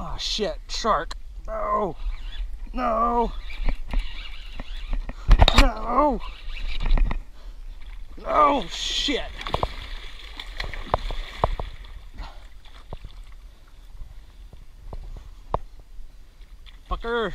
Oh shit, shark. No. No. No. No, shit. Fucker.